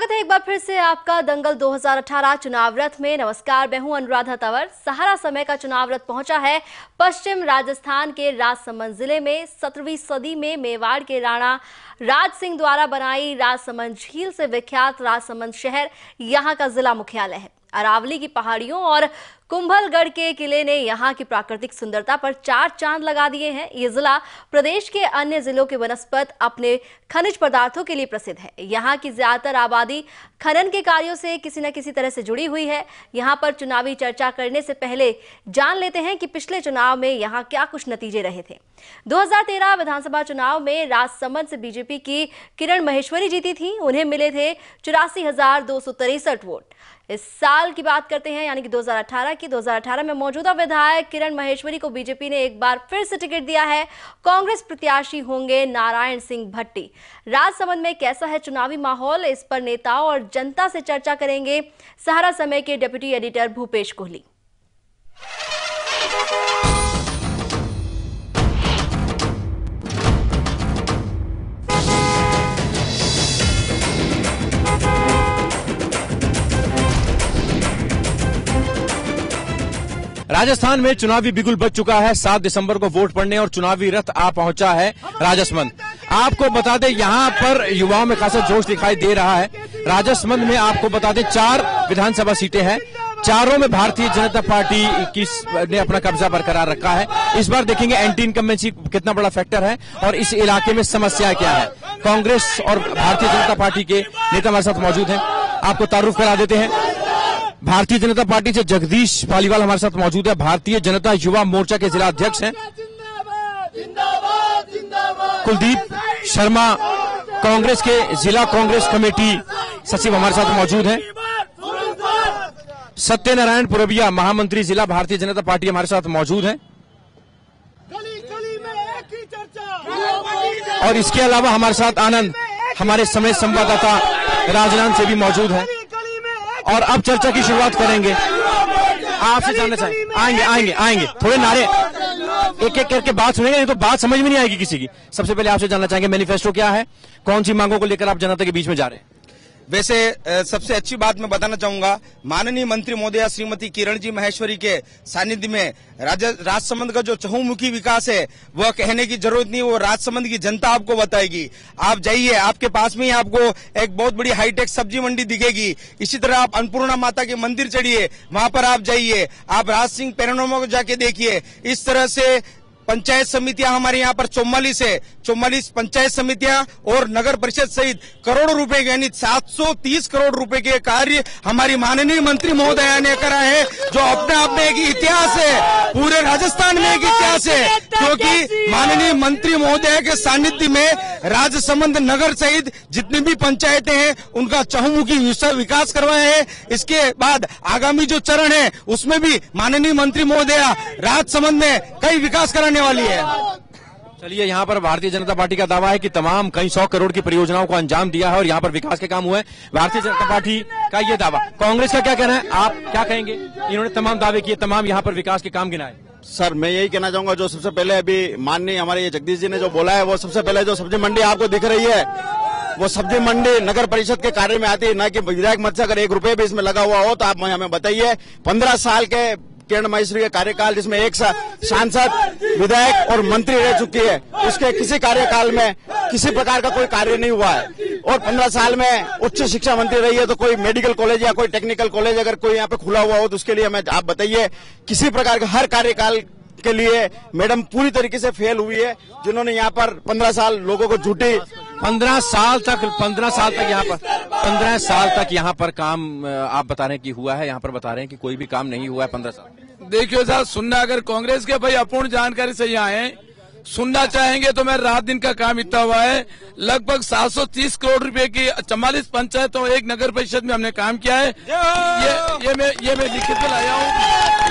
स्वागत है एक बार फिर से आपका दंगल 2018 चुनाव रथ में। नमस्कार, मैं हूँ अनुराधा तंवर। सहारा समय का चुनाव रथ पहुँचा है पश्चिम राजस्थान के राजसमंद ज़िले में। सत्रहवीं सदी में मेवाड़ के राणा राज सिंह द्वारा बनाई राजसमंद झील से विख्यात राजसमंद शहर, यहाँ का जिला मुख्यालय है। अरावली की पहाड़ियों और कुंभलगढ़ के किले ने यहाँ की प्राकृतिक सुंदरता पर चार चाँद लगा दिए हैं। ये जिला प्रदेश के अन्य जिलों के वनस्पत अपने खनिज पदार्थों के लिए प्रसिद्ध है। यहाँ की ज़्यादातर आबादी खनन के कार्यों से किसी न किसी तरह से जुड़ी हुई है। यहाँ पर चुनावी चर्चा करने से पहले जान लेते हैं कि पिछले चुनाव में यहाँ क्या कुछ नतीजे रहे थे। 2013 विधानसभा चुनाव में राजसमंद से बीजेपी की किरण महेश्वरी जीती थी। उन्हें मिले थे चौरासी वोट। इस साल की बात करते हैं, यानी कि 2018 की। 2018 में मौजूदा विधायक किरण महेश्वरी को बीजेपी ने एक बार फिर से टिकट दिया है। कांग्रेस प्रत्याशी होंगे नारायण सिंह भट्टी। राजसमंद में कैसा है चुनावी माहौल? इस पर नेताओं और जनता से चर्चा करेंगे। सहारा समय के डिप्टी एडिटर भूपेश कोहली। राजस्थान में चुनावी बिगुल बच चुका है। सात दिसंबर को वोट पड़ने और चुनावी रथ आ पहुँचा है राजस्थान आपको बता दें, यहाँ पर युवाओं में खासा जोश दिखाई दे रहा है। राजस्थान में आपको बता दें, चार विधानसभा सीटें हैं। चारों में भारतीय जनता पार्टी की ने अपना कब्जा बरकरार रखा है। इस बार देखेंगे एंटी इनकम्बेंसी कितना बड़ा फैक्टर है और इस इलाके में समस्या क्या है। कांग्रेस और भारतीय जनता पार्टी के नेता हमारे साथ मौजूद हैं। आपको तारुफ करा देते हैं। भारतीय जनता पार्टी से जगदीश पालीवाल हमारे साथ मौजूद है। भारतीय जनता युवा मोर्चा के जिला अध्यक्ष हैं। कुलदीप शर्मा कांग्रेस के जिला कांग्रेस कमेटी सचिव हमारे साथ मौजूद हैं। सत्यनारायण पुरबिया महामंत्री जिला भारतीय जनता पार्टी हमारे साथ मौजूद हैं। और इसके अलावा हमारे साथ आनंद, हमारे समय संवाददाता राजनांद से भी मौजूद हैं। और अब चर्चा की शुरुआत करेंगे। आपसे जानना चाहिए आएँगे आएँगे आएँगे। थोड़े नारे। एक एक करके बात सुनेंगे, नहीं तो बात समझ में नहीं आएगी किसी की। सबसे पहले आपसे जानना चाहेंगे मैनिफेस्टो क्या है? कौन सी मांगों को लेकर आप जनता के बीच में जा रहे हैं? वैसे सबसे अच्छी बात मैं बताना चाहूँगा, माननीय मंत्री महोदया श्रीमती किरण जी महेश्वरी के सानिध्य में राज, राजसमंद का जो चहुमुखी विकास है, वह कहने की ज़रूरत नहीं, वो राजसमंद की जनता आपको बताएगी। आप जाइए, आपके पास में ही आपको एक बहुत बड़ी हाईटेक सब्ज़ी मंडी दिखेगी। इसी तरह आप अन्नपूर्णा माता के मंदिर चढ़िए, वहाँ पर आप जाइए। आप राज सिंह पैरानोमा को जाके देखिए। इस तरह से पंचायत समितियाँ हमारे यहाँ पर चौवालीस है। चौवालीस पंचायत समितियाँ और नगर परिषद सहित करोड़ों रुपए के, यानी 730 करोड़ रुपए के कार्य हमारी माननीय मंत्री महोदया ने करा है, जो अपने आप में एक इतिहास है। पूरे राजस्थान में एक इतिहास है क्योंकि माननीय मंत्री महोदया के सानिध्य में राजसमंद नगर सहित जितनी भी पंचायतें हैं, उनका चहुमुखी विकास करवाया है। इसके बाद आगामी जो चरण है, उसमें भी माननीय मंत्री महोदया राजसमंद में कई विकास कराने वाली है। चलिए यहाँ पर भारतीय जनता पार्टी का दावा है कि तमाम कई सौ करोड़ की परियोजनाओं को अंजाम दिया है और यहाँ पर विकास के काम हुए हैं। भारतीय जनता पार्टी का ये दावा। कांग्रेस का क्या कहना है? आप क्या कहेंगे? इन्होंने तमाम दावे किए तमाम यहाँ पर विकास के काम गिनाए। सर मैं यही कहना चाहूँगा जो सबसे पहले अभी माननीय हमारे ये जगदीश जी ने जो बोला है वो सबसे पहले जो सब्ज़ी मंडी आपको दिख रही है वो सब्ज़ी मंडी नगर परिषद के कार्य में आती है। न कि विधायक मत से अगर एक रुपए भी इसमें लगा हुआ हो तो आप हमें बताइए। पंद्रह साल के किरण महेश्वरी का कार्यकाल जिसमें एक सांसद, विधायक और मंत्री रह चुकी है, उसके किसी कार्यकाल में किसी प्रकार का कोई कार्य नहीं हुआ है। और पंद्रह साल में उच्च शिक्षा मंत्री रही है तो कोई मेडिकल कॉलेज या कोई टेक्निकल कॉलेज अगर कोई यहाँ पे खुला हुआ हो तो उसके लिए हमें आप बताइए, किसी प्रकार का हर कार्यकाल के लिए मैडम पूरी तरीके से फेल हुई है, जिन्होंने यहाँ पर पंद्रह साल लोगों को झूठी पंद्रह साल तक पंद्रह साल तक यहाँ पर पंद्रह साल तक यहाँ पर काम आप बता रहे हैं कि हुआ है यहाँ पर बता रहे हैं कि कोई भी काम नहीं हुआ है पंद्रह साल। देखियो साहब सुनना अगर कांग्रेस के भाई अपूर्ण जानकारी से यहाँ आए सुनना चाहेंगे तो मैं रात दिन का काम इतना हुआ है लगभग 730 करोड़ रुपए की चवालीस पंचायतों एक नगर परिषद में हमने काम किया है। ये ये मैं ये मैं लिखित लाया हूँ।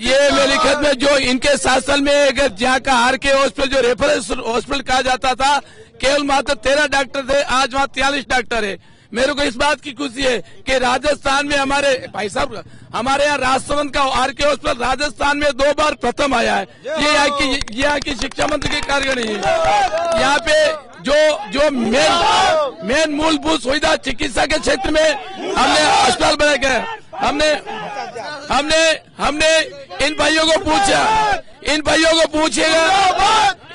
ये मैं लिखित में जो इनके शासन में अगर जहाँ का आर के हॉस्पिटल जो रेफरेंस हॉस्पिटल कहा जाता था केवल मात्र तेरह डॉक्टर थे आज वहाँ तियालीस डॉक्टर है। मेरे को इस बात की खुशी है कि राजस्थान में हमारे भाई साहब हमारे यहाँ राजसमंद का आर के हॉस्पिटल राजस्थान में दो बार प्रथम आया है। ये यहाँ की ये यहाँ की शिक्षा मंत्री के कार्य नहीं है। यहाँ पे जो जो मेन मेन मूलभूत सुविधा चिकित्सा के क्षेत्र में हमने अस्पताल बनाया गया है। हमने हमने हमने इन भाइयों को पूछा। इन भाइयों को पूछिएगा।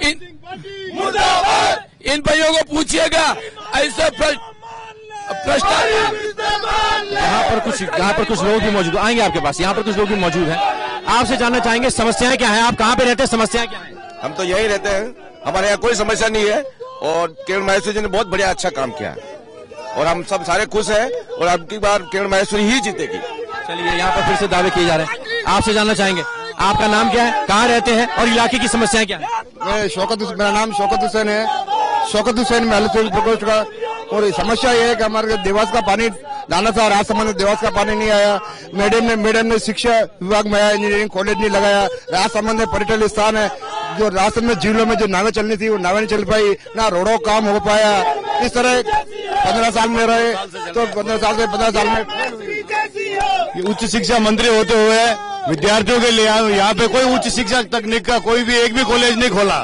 इन इन भाइयों को पूछिएगा। ऐसे भ्रष्टाचार यहाँ पर कुछ, यहाँ पर कुछ लोग भी मौजूद आएँगे आपके पास। यहाँ पर कुछ लोग भी मौजूद हैं। आपसे जानना चाहेंगे, समस्याएँ क्या है? आप कहाँ पे रहते हैं? समस्याएँ क्या हैं? हम तो यही रहते हैं। हमारे यहाँ कोई समस्या नहीं है। और किरण महेश्वरी जी ने बहुत बढ़िया अच्छा काम किया है। और हम सब सारे खुश हैं और अब की बार किरण महेश्वरी ही जीतेगी। चलिए, यहाँ पर फिर से दावे किए जा रहे हैं। आपसे जानना चाहेंगे, आपका नाम क्या है, कहाँ रहते हैं और इलाके की समस्याएँ क्या है? मैं शौकत मेरा नाम शौकत हुसैन है। शौकत हुसैन महल प्रकोष्ठ का और समस्या ये है कि हमारे देवास का पानी लाना था राजसमंद में देवास का पानी नहीं आया। मैडम ने मैडम ने शिक्षा विभाग में आया इंजीनियरिंग कॉलेज नहीं लगाया। राजसमंद में पर्यटन स्थान है। जो राजसमंद में झीलों में जो नावे चलनी थी, वो नावे नहीं चल पाई। ना रोडों काम हो पाया। इस तरह पंद्रह साल में रहे। तो पंद्रह साल से पंद्रह साल में उच्च शिक्षा मंत्री होते हुए विद्यार्थियों के लिए यहाँ पे कोई उच्च शिक्षा तकनीक का कोई भी एक भी कॉलेज नहीं खोला।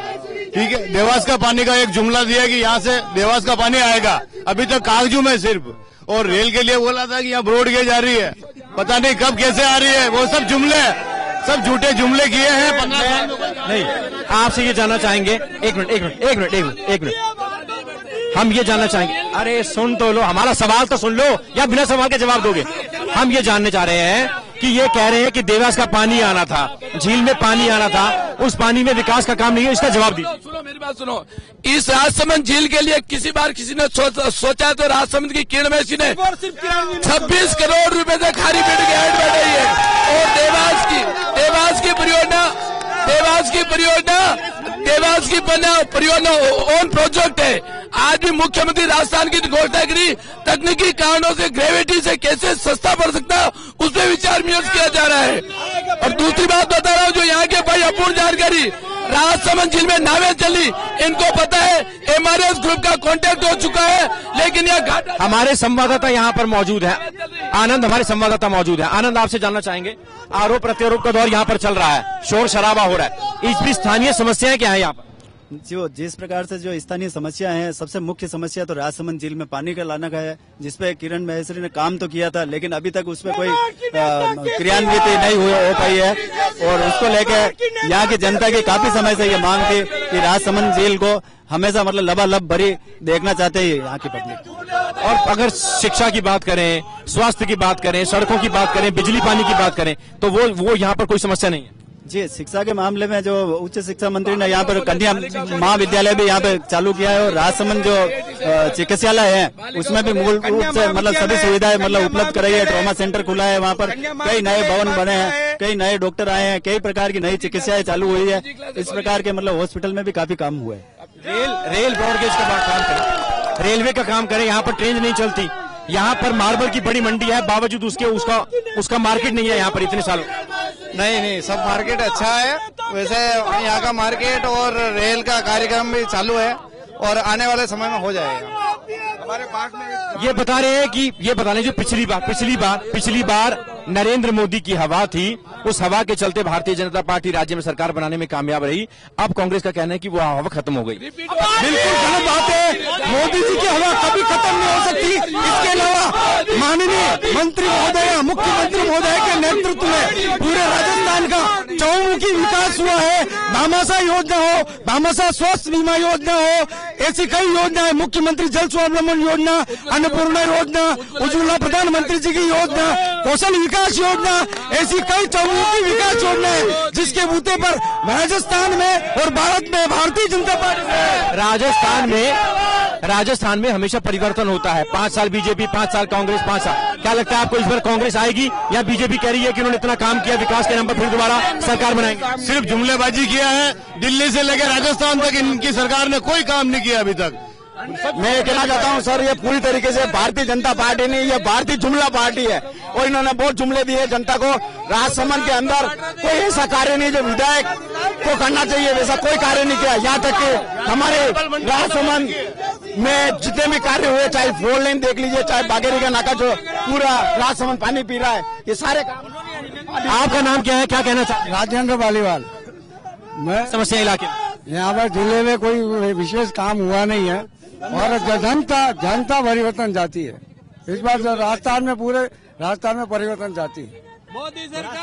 ठीक है? देवास का पानी का एक जुमला दिया कि यहाँ से देवास का पानी आएगा। अभी तक तो कागजू में सिर्फ़। और रेल के लिए बोला था कि यहाँ ब्रॉड गेज आ रही है। पता नहीं कब कैसे आ रही है। वो सब जुमले सब झूठे जुमले किए हैं। पंद्रह नहीं, आपसे ये जानना चाहेंगे। एक मिनट एक मिनट एक मिनट एक मिनट एक मिनट। हम ये जानना चाहेंगे। अरे सुन तो लो, हमारा सवाल तो सुन लो, या बिना सवाल के जवाब दोगे। हम ये जानने चाह रहे हैं कि ये कह रहे हैं कि देवास का पानी आना था, झील में पानी आना था, उस पानी में विकास का काम नहीं है, इसका जवाब दीजिए। सुनो, मेरी बात सुनो। इस राजसमंद झील के लिए किसी बार किसी ने सोचा तो राजसमंद की किरण मैसी ने छब्बीस करोड़ रुपए से खारी पेट के हेड बैठाई है। और देवास की देवास की परियोजना, देवास की परियोजना देवास की बना- परियोजना ओन प्रोजेक्ट है। आज भी मुख्यमंत्री राजस्थान की घोषणा करी तकनीकी कारणों से ग्रेविटी से कैसे सस्ता पड़ सकता उस पर विचार विमर्श किया जा रहा है। और दूसरी बात बता रहा हूँ, जो यहाँ के भाई अपूर्ण जानकारी, राजसमंद झील में नावे चली इनको पता है एमआरएस ग्रुप का कॉन्टेक्ट हो चुका है, लेकिन यह हमारे संवाददाता यहाँ पर मौजूद है। आनंद हमारे संवाददाता मौजूद है। आनंद, आपसे जानना चाहेंगे? आरोप प्रत्यारोप का दौर यहाँ पर चल रहा है। शोर शराबा हो रहा है। इस बीच स्थानीय समस्याएँ क्या है यहाँ पर? जो जिस प्रकार से जो स्थानीय समस्या है, सबसे मुख्य समस्या तो राजसमंद झील में पानी का लाना का है, जिसपे किरण महेश्वरी ने काम तो किया था, लेकिन अभी तक उसमें कोई क्रियान्वित नहीं हुई, हो पाई है। और उसको लेकर यहाँ की जनता की काफ़ी समय से ये मांग थी कि राजसमंद झील को हमेशा मतलब लबालब भरी देखना चाहते हैं यहाँ की पब्लिक। और अगर शिक्षा की बात करें, स्वास्थ्य की बात करें, सड़कों की बात करें, बिजली पानी की बात करें तो वो वो यहाँ पर कोई समस्या नहीं है। जी शिक्षा के मामले में जो उच्च शिक्षा मंत्री ने यहाँ पर कन्या महाविद्यालय भी यहाँ पे चालू किया है और राजसमंद जो चिकित्सालय है उसमें भी मूल रूप से मतलब सभी सुविधाएँ मतलब उपलब्ध कराई है ट्रॉमा सेंटर खुला है वहाँ पर कई नए भवन बने हैं कई नए डॉक्टर आए हैं कई प्रकार की नई चिकित्साएँ चालू हुई है इस प्रकार के मतलब हॉस्पिटल में भी काफ़ी काम हुआ है। रेल रेल ब्रॉडगेज का काम करें। रेलवे का काम करें यहाँ पर ट्रेन नहीं चलती। यहाँ पर मार्बल की बड़ी मंडी है बावजूद उसके उसका उसका मार्केट नहीं है यहाँ पर इतने साल। नहीं नहीं सब मार्केट अच्छा है। वैसे यहाँ का मार्केट और रेल का कार्यक्रम भी चालू है और आने वाले समय में हो जाएगा। हमारे पास में ये बता रहे हैं कि ये बता रहे जो पिछली बार पिछली बार पिछली बार नरेंद्र मोदी की हवा थी, उस हवा के चलते भारतीय जनता पार्टी राज्य में सरकार बनाने में कामयाब रही। अब कांग्रेस का कहना है कि वो हवा खत्म हो गई। बिल्कुल गलत बात है। मोदी जी की हवा कभी खत्म नहीं हो सकती। इसके अलावा माननीय मंत्री महोदय, मुख्यमंत्री महोदय के नेतृत्व में पूरे राजस्थान का चौमुखी विकास हुआ है। भामाशाह योजना हो भामाशाह स्वास्थ्य बीमा योजना हो, ऐसी कई योजनाएँ मुख्यमंत्री जल स्वावलंबन योजना, अन्नपूर्णा योजना, उज्ज्वला प्रधानमंत्री जी की योजना, कौशल विकास योजना ऐसी कई चौमुखी विकास योजनाएँ जिसके बूते पर राजस्थान में और भारत में भारतीय जनता पार्टी से। राजस्थान में राजस्थान में हमेशा परिवर्तन होता है। पाँच साल बीजेपी पाँच साल कांग्रेस पाँच साल। क्या लगता है आपको इस बार कांग्रेस आएगी या बीजेपी कह रही है कि उन्होंने इतना काम किया विकास के नाम पर फिर दोबारा सरकार बनाएँगे? सिर्फ़ जुमलेबाजी किया है दिल्ली से लेकर राजस्थान तक इनकी सरकार ने कोई काम नहीं किया अभी तक। मैं ये कहना चाहता हूँ सर ये पूरी तरीके से भारतीय जनता पार्टी नहीं ये भारतीय जुमला पार्टी है। और इन्होंने बहुत जुमले दिए जनता को राजसमंद के अंदर कोई ऐसा कार्य नहीं जो विधायक को करना चाहिए वैसा कोई कार्य नहीं किया। यहाँ तक कि हमारे राजसमंद में जितने भी कार्य हुए चाहे फोर लेन देख लीजिए चाहे बागेरी का नाका जो पूरा राजसमंद पानी पी रहा है ये सारे आपका नाम क्या है? क्या कहना चाहते राजेंद्र बालीवाल। मैं समस्या इलाके यहाँ पर ज़िले में कोई विशेष काम हुआ नहीं है। और जनता जनता परिवर्तन जाती है। इस बार जो राजस्थान में पूरे राजस्थान में परिवर्तन जाती है।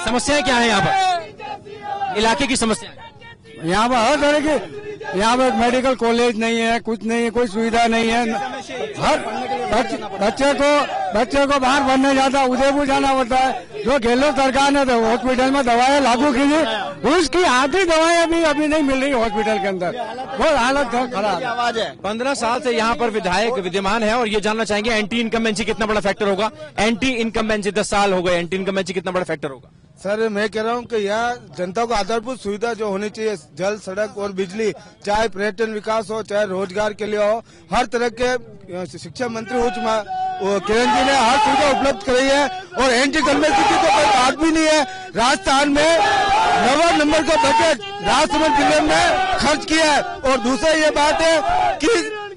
समस्या क्या है यहाँ पर? इलाके की समस्या यहाँ पर हर तरह की यहाँ पर मेडिकल कॉलेज नहीं है, कुछ नहीं है, कोई सुविधा नहीं है। हर बच- बच्चे को बच्चे को बाहर पढ़ने जाता है उदयपुर जाना पड़ता है। जो गहलोत सरकार ने तो हॉस्पिटल में दवाएँ लागू की थी, उसकी आधी दवाएँ अभी अभी नहीं मिल रही हॉस्पिटल के अंदर। बहुत हालत खराब पंद्रह साल से यहाँ पर विधायक विद्यमान है और ये जानना चाहेंगे एंटी इनकम्बेंसी कितना बड़ा फैक्टर होगा? एंटी इनकम्बेंसी दस साल हो गए एंटी इनकम्बेंसी कितना बड़ा फैक्टर होगा? सर, मैं कह रहा हूँ कि यहाँ जनता को आधारभूत सुविधा जो होनी चाहिए, जल, सड़क और बिजली, चाहे पर्यटन विकास हो, चाहे रोज़गार के लिए हो, हर तरह के शिक्षा मंत्री उच्च किरण जी ने हर सुविधा उपलब्ध कराई है और एंटी कन्वेंसी की तो कोई बात भी नहीं है। राजस्थान में नवा नंबर का बजट राजसमंद ज़िले में खर्च किया है। और दूसरा ये बात है कि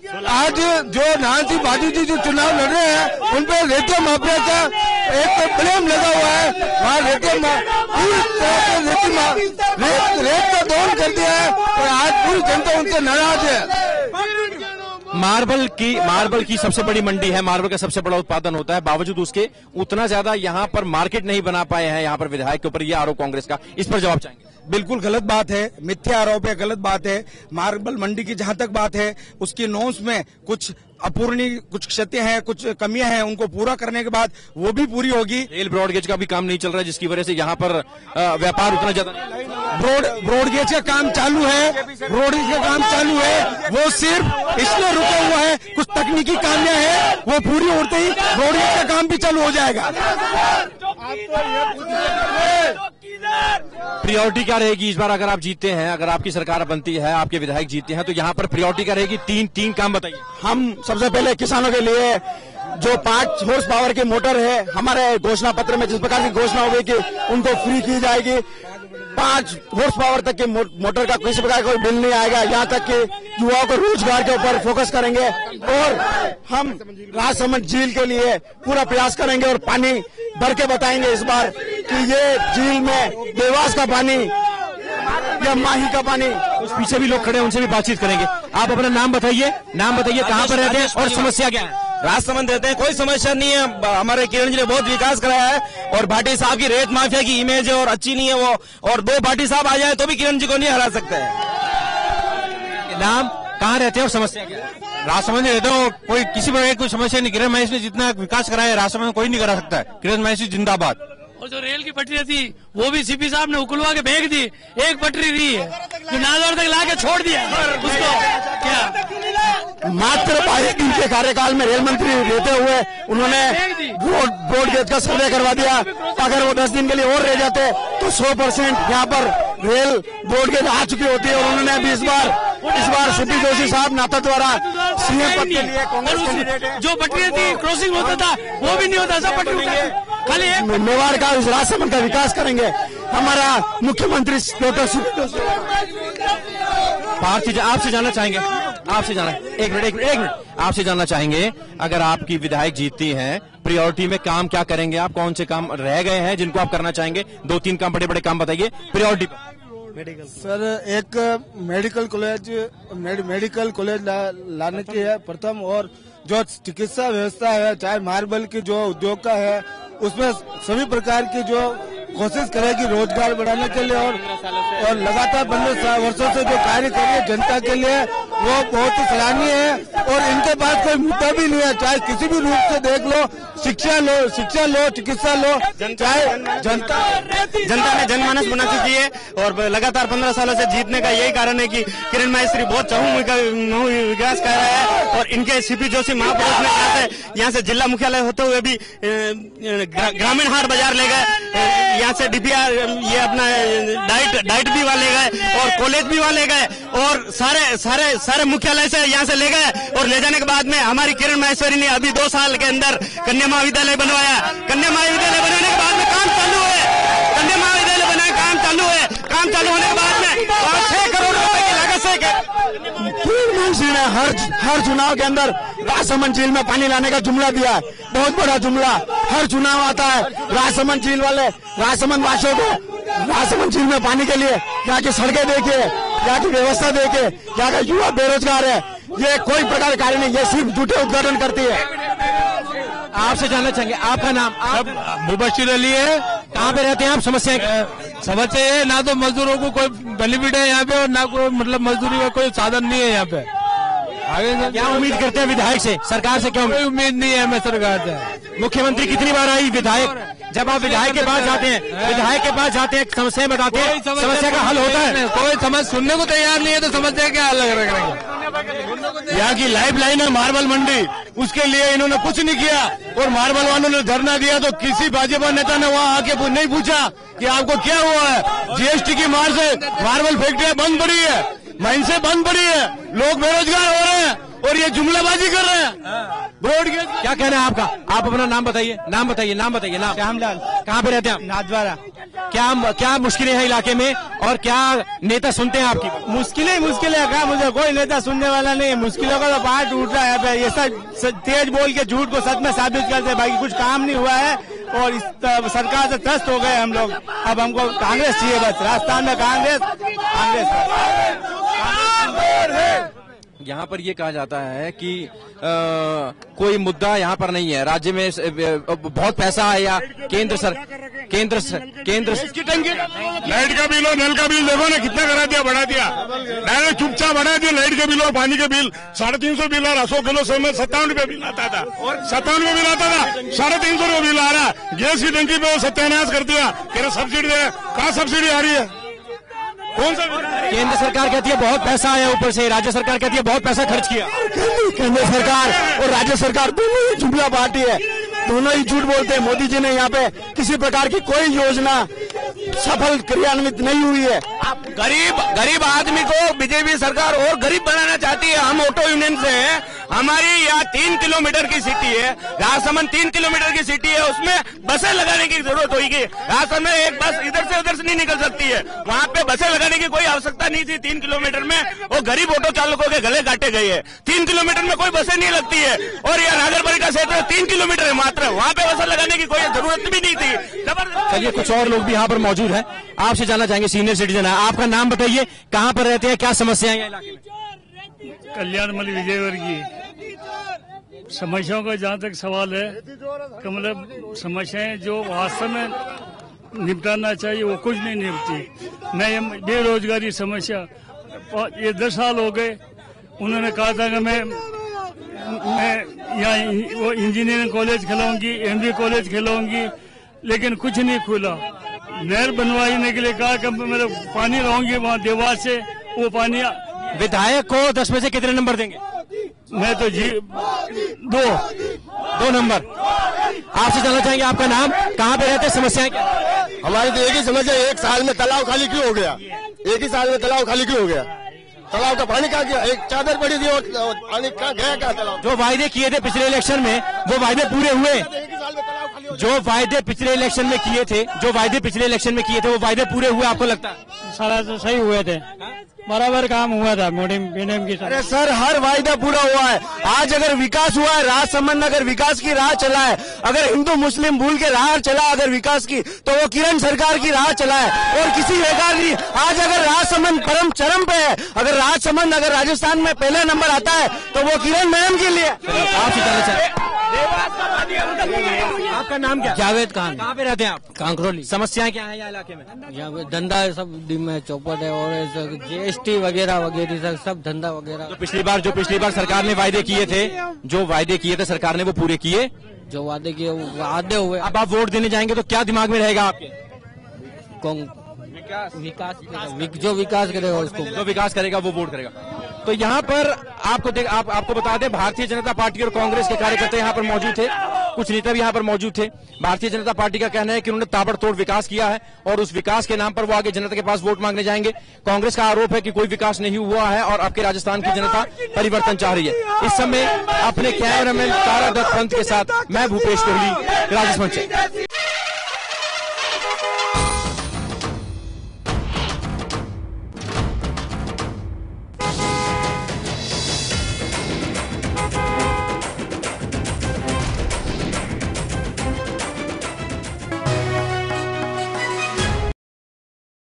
आज जो नानसी भाटी जी जो चुनाव लड़ रहे हैं, उन पर रेते माफिया का एक ब्लेम लगा हुआ है। वहाँ रेत रेत का दौर कर दिया है और आज पूरी जनता उनसे नाराज़ है। मार्बल की मार्बल की सबसे बड़ी मंडी है, मार्बल का सबसे बड़ा उत्पादन होता है। बावजूद उसके उतना ज़्यादा यहाँ पर मार्केट नहीं बना पाए हैं, यहाँ पर विधायक के ऊपर ये आरोप कांग्रेस का। इस पर जवाब चाहेंगे? बिल्कुल गलत बात है, मिथ्या आरोप है, गलत बात है। मार्बल मंडी की जहाँ तक बात है, उसकी नोस में कुछ अपूर्णीय कुछ क्षति है कुछ कमियाँ हैं उनको पूरा करने के बाद वो भी पूरी होगी। रेल ब्रॉडगेज का भी काम नहीं चल रहा है जिसकी वजह से यहाँ पर व्यापार उतना ज़्यादा ब्रॉड ब्रॉडगेज का काम चालू है ब्रॉडगेज का काम चालू है वो सिर्फ़ इसलिए रुका हुआ है कुछ तकनीकी कामियाँ है वो पूरी होते ही ब्रॉडगेज का काम भी चालू हो जाएगा। प्रियोरिटी क्या रहेगी इस बार अगर आप जीतते हैं अगर आपकी सरकार बनती है आपके विधायक जीते हैं तो यहाँ पर प्रियोरिटी क्या रहेगी? तीन तीन काम बताइए। हम सबसे पहले किसानों के लिए जो पाँच हॉर्स पावर के मोटर है हमारे घोषणा पत्र में जिस प्रकार की घोषणा हुई कि उनको फ्री की जाएगी पाँच हॉर्स पावर तक की मोटर का किसी प्रकार कोई बिल नहीं आएगा। यहाँ तक कि युवाओं को रोज़गार के ऊपर फोकस करेंगे और हम राजसमंद झील के लिए पूरा प्रयास करेंगे और पानी भर के बताएँगे इस बार कि ये झील में देवास का पानी या माही का पानी। कुछ पीछे भी लोग खड़े हैं, उनसे भी बातचीत करेंगे। आप अपना नाम बताइए। नाम बताइए, कहाँ पर रहते हैं और समस्या क्या है? राजसमंद रहते हैं कोई समस्या नहीं है। हमारे किरण जी ने बहुत विकास कराया है और भाटी साहब की रेत माफिया की इमेज है और अच्छी नहीं है वो। और दो भाटी साहब आ जाए तो भी किरण जी को नहीं हरा सकते। हैं नाम कहाँ रहते हैं और समस्या क्या है? में रहते हो कोई किसी प्रकार की कोई समस्या नहीं। किरण महेश ने जितना विकास कराया है राजसमंद में कोई नहीं करा सकता है। किरण महेश जिंदाबाद। और जो रेल की पटरी थी वो भी सीपी साहब ने उकलवा के फेंक दी। एक पटरी रही है जो नागौर तक ला के छोड़ दिया। उसको मात्र बाईस दिन के कार्यकाल में रेल मंत्री रहते हुए उन्होंने रोड रोड गेज का सर्वे करवा दिया। अगर वो दस दिन के लिए और रह जाते तो सौ परसेंट यहाँ पर रेल ब्रॉड गेज आ चुकी होती है। और उन्होंने अभी इस बार इस बार सीपी जोशी साहब नाता द्वारा सीएम पद के लिए कांग्रेस जो पटरी थी क्रॉसिंग होता था वो भी नहीं होता सब पटरी खाली मेवाड़ का इस राजसमंद का विकास करेंगे। हमारा मुख्यमंत्री डॉक्टर सीपी जोशी। भारतीय आपसे जानना चाहेंगे। आपसे जाना एक मिनट एक मिनट एक मिनट। आपसे जानना चाहेंगे अगर आपकी विधायक जीतती हैं प्रियोरिटी में काम क्या करेंगे आप? कौन से काम रह गए हैं जिनको आप करना चाहेंगे? दो तीन काम बड़े बड़े काम बताइए। प्रियोरिटी सर एक medical college made, medical college ला, लाने की है प्रथम और जो चिकित्सा व्यवस्था है चाहे मार्बल की जो उद्योग का है उसमें सभी प्रकार की जो कोशिश करेगी रोज़गार बढ़ाने के लिए और और लगातार पंद्रह वर्षों से जो कार्य कर रही है जनता के लिए, वो बहुत ही सराहनीय है। और इनके पास कोई मुद्दा भी नहीं है, चाहे किसी भी रूप से देख लो, शिक्षा लो शिक्षा लो, चिकित्सा लो, चाहे जनता जनता ने जनमानस बना चुकी है और लगातार पंद्रह सालों से जीतने का यही कारण है कि किरण माहेश्वरी बहुत चहुमुखी विकास कर रहा है और इनके सीपी जोशी महापुरुष ने से, यहाँ से जिला मुख्यालय होते हुए भी ग्रामीण हाट बाज़ार ले गए। यहाँ से डीपीआर ये अपना डाइट डाइट भी वाले गए और कॉलेज भी वाले गए और सारे सारे सारे मुख्यालय से यहाँ से ले गए और ले जाने के बाद में हमारी किरण महेश्वरी ने अभी दो साल के अंदर कन्या महाविद्यालय बनवाया। कन्या महाविद्यालय बनाने के बाद में काम चालू है कन्या महाविद्यालय बनाया काम चालू है काम चालू होने के बाद में वहाँ छह करोड़ रुपए की लागत से बोले क्या ने हर हर चुनाव के अंदर राजसमंद झील में पानी लाने का जुमला दिया है। बहुत बड़ा जुमला। हर चुनाव आता है राजसमंद झील वाले राजसमंद वासियों को राजसमंद झील में पानी के लिए यहाँ की सड़कें देखिए यहाँ की व्यवस्था देखिए यहाँ का युवा बेरोजगार है। ये कोई प्रकार कार्य नहीं ये सिर्फ़ झूठे उद्घाटन करती है। आपसे जानना चाहेंगे आपका नाम? आप मुबशिर अली है। कहाँ पे रहते हैं आप? समस्याएँ ये है, ना तो मजदूरों को कोई बेनिफिट है यहाँ पे और ना कोई मतलब मजदूरी का कोई साधन नहीं है यहाँ पे। आगे क्या उम्मीद करते हैं विधायक से? सरकार से क्या कोई उम्मीद? नहीं है हमें सरकार से। मुख्यमंत्री कितनी बार आई विधायक? जब आप विधायक के पास जाते हैं विधायक के पास जाते हैं समस्या बताते हैं समस्या का हल होता है। कोई समझ सुनने को तैयार नहीं है तो समस्या क्या हल यहाँ की लाइफ लाइन है मार्बल मंडी। उसके लिए इन्होंने कुछ नहीं किया। और मार्बल वालों ने धरना दिया तो किसी भाजपा नेता ने वहाँ आके नहीं पूछा कि आपको क्या हुआ है। जीएसटी की मार से मार्बल फैक्ट्रियाँ बंद पड़ी है। माइन से बंद पड़ी है। लोग बेरोजगार हो रहे हैं और ये जुमलाबाजी कर रहे हैं। रोड के क्या कहना है आपका? आप अपना नाम बताइए। नाम बताइए नाम बताइए नाम। श्यामलाल। कहाँ पे रहते हैं आप? नाथद्वारा। क्या क्या मुश्किलें हैं इलाके में? और क्या नेता सुनते हैं आपकी? मुश्किलें, मुश्किल क्या मुझे कोई नेता सुनने वाला नहीं है। मुश्किलों का तो बाहर टूट रहा है। ये सब तेज बोल के झूठ को सच में साबित करते बाकी कुछ काम नहीं हुआ है। और इस सरकार से त्रस्त हो गए हम लोग। अब हमको कांग्रेस चाहिए बस। राजस्थान में कांग्रेस। कांग्रेस। यहाँ पर ये कहा जाता है कि आ, कोई मुद्दा यहाँ पर नहीं है। राज्य में बहुत पैसा है या केंद्र सर केंद्र सर, केंद्र लाइट का बिल और नल का बिल देखो ना कितना करा दिया बढ़ा दिया। डायरेक्ट चुपचाप बढ़ा दिया लाइट के बिल और पानी के बिल। साढ़े तीन सौ बिल आ रहा सौ किलो सौ में सत्तावन रुपये बिल आता था। सत्तावन रुपये बिल आता था साढ़े तीन सौ रुपये बिल आ रहा। गैस की टंकी पे सत्यानाश कर दिया रहे सब्सिडी कहाँ सब्सिडी आ रही है? कौन सा केंद्र सरकार कहती है, बहुत पैसा आया ऊपर से। राज्य सरकार कहती है, बहुत पैसा खर्च किया। केंद्र सरकार और राज्य सरकार दोनों ही जुमला पार्टी है। दोनों ही झूठ बोलते हैं। मोदी जी ने यहाँ पे किसी प्रकार की कोई योजना सफल क्रियान्वित नहीं हुई है। गरीब गरीब आदमी को बीजेपी सरकार और गरीब बनाना चाहती है, हम ऑटो यूनियन से हैं। हमारी यहाँ तीन किलोमीटर की सिटी है, राजसमंद तीन किलोमीटर की सिटी है, उसमें बसें लगाने की ज़रूरत होगी। राजसमंद में एक बस इधर से उधर से नहीं निकल सकती है। वहाँ पे बसें लगाने की कोई आवश्यकता नहीं थी, तीन किलोमीटर में। वो गरीब ऑटो चालकों के गले काटे गए हैं। तीन किलोमीटर में कोई बसें नहीं लगती है। और यह नागरपालिका क्षेत्र तीन किलोमीटर है मात्र। वहाँ पे बसें लगाने की कोई ज़रूरत भी नहीं थी। कुछ और लोग भी यहाँ पर मौजूद है। आपसे जाना चाहेंगे सीनियर सिटीजन है। आपका नाम बताइए, कहाँ पर रहते हैं, क्या समस्या हैं कल्याण मल विजयवर्गीय समस्याओं का जहाँ तक सवाल है मतलब समस्याएँ जो वास्तव में निपटाना चाहिए, वो कुछ नहीं निपटी मैं बेरोजगारी समस्या ये दस साल हो गए, उन्होंने कहा था कि मैं मैं यहाँ वो इंजीनियरिंग कॉलेज खिलाऊँगी एमबी कॉलेज खिलाऊँगी, लेकिन कुछ नहीं खुला। नहर बनवाने के लिए कहा कि मतलब पानी लाऊँगी वहाँ देवास से वो पानी विधायक को दस में से कितने नंबर देंगे? मैं तो जी दो। दो नंबर। आपसे जानना चाहेंगे आपका नाम कहाँ पे रहते समस्याएँ क्या? हमारी तो एक ही समस्या एक साल में तालाब खाली क्यों हो गया? एक ही साल में तालाब खाली क्यों हो गया? तालाब का पानी कहाँ गया? एक चादर पड़ी थी और पानी कहाँ गया कहाँ तालाब? जो वायदे किए थे पिछले इलेक्शन में वो वायदे पूरे हुए। जो वायदे पिछले इलेक्शन में किए थे जो वायदे पिछले इलेक्शन में किए थे वो वायदे पूरे हुए आपको लगता है? सारा तो सही हुए थे। बराबर काम हुआ था मोदी पीएम की अरे सर। हर वायदा पूरा हुआ है। आज अगर विकास हुआ है राजसमंद अगर विकास की राह चला है अगर हिंदू मुस्लिम भूल के राह चला अगर विकास की तो वो किरण सरकार की राह चला है। और किसी बेकार की आज अगर राजसमंद परम चरम पे है अगर राजसमंद अगर राजस्थान में पहला नंबर आता है तो वो किरण मैम के लिए। चाहेंगे आपका नाम क्या? जावेद खान। कहाँ पे रहते हैं आप? कांकरोली। समस्याएँ क्या है यहाँ इलाके में? यहाँ पे धंधा है सब दिन में चौपट है और जीएसटी वगैरह वगैरह सब सब धंधा वगैरह। जो पिछली बार जो पिछली बार सरकार ने वायदे किए थे जो वायदे किए थे सरकार ने वो पूरे किए? जो वादे किए वो वादे हुए। अब आप वोट देने जाएँगे तो क्या दिमाग में रहेगा आपके? विकास। विक, जो विकास करेगा उसको। जो विकास करेगा वो वोट करेगा। तो यहाँ पर आपको देख, आप, आपको बता दें, भारतीय जनता पार्टी और कांग्रेस के कार्यकर्ता यहाँ पर मौजूद थे। कुछ नेता भी यहाँ पर मौजूद थे। भारतीय जनता पार्टी का कहना है कि उन्होंने ताबड़तोड़ विकास किया है और उस विकास के नाम पर वो आगे जनता के पास वोट मांगने जाएँगे। कांग्रेस का आरोप है कि कोई विकास नहीं हुआ है और आपके राजस्थान की जनता परिवर्तन चाह रही है। इस समय अपने कैमरामैन तारा दत्त पंत के साथ मैं भूपेश कोहली, राजस्थान